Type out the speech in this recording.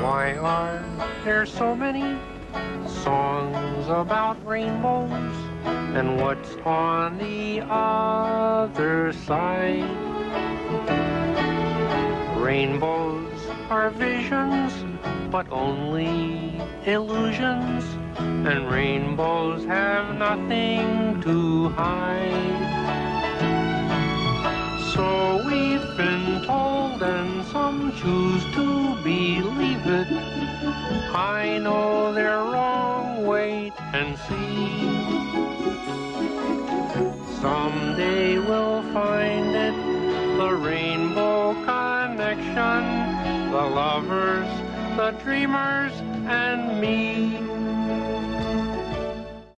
Why are there so many songs about rainbows? And what's on the other side? Rainbows are visions, but only illusions. And rainbows have nothing to hide. So we've been told, and some choose to. I know they're wrong, wait and see. Someday we'll find it, the rainbow connection, the lovers, the dreamers, and me.